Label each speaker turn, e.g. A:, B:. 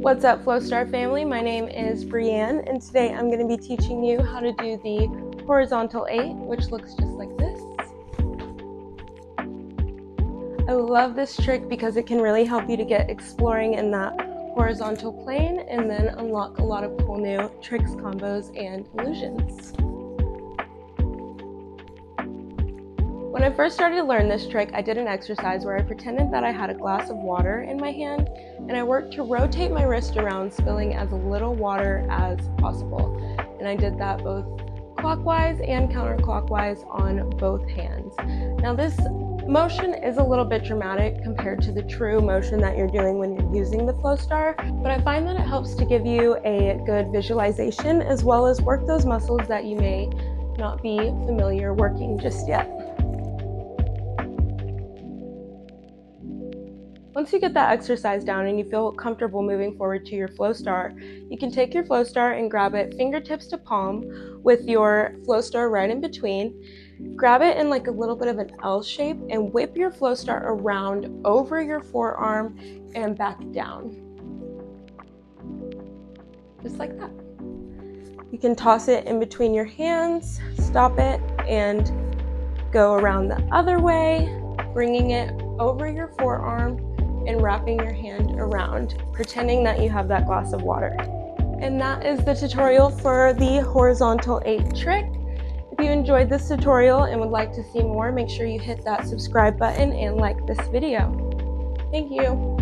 A: What's up, Flowstar family? My name is Breann, and today I'm going to be teaching you how to do the horizontal 8, which looks just like this. I love this trick because it can really help you to get exploring in that horizontal plane and then unlock a lot of cool new tricks, combos, and illusions. When I first started to learn this trick, I did an exercise where I pretended that I had a glass of water in my hand and I worked to rotate my wrist around, spilling as little water as possible. And I did that both clockwise and counterclockwise on both hands. Now, this motion is a little bit dramatic compared to the true motion that you're doing when you're using the Flowstar, but I find that it helps to give you a good visualization as well as work those muscles that you may not be familiar working just yet. Once you get that exercise down and you feel comfortable moving forward to your Flowstar, you can take your Flowstar and grab it fingertips to palm with your Flowstar right in between. Grab it in like a little bit of an L shape and whip your Flowstar around over your forearm and back down. Just like that. You can toss it in between your hands, stop it, and go around the other way, bringing it over your forearm and wrapping your hand around, pretending that you have that glass of water. And that is the tutorial for the horizontal 8 trick. If you enjoyed this tutorial and would like to see more, make sure you hit that subscribe button and like this video. Thank you.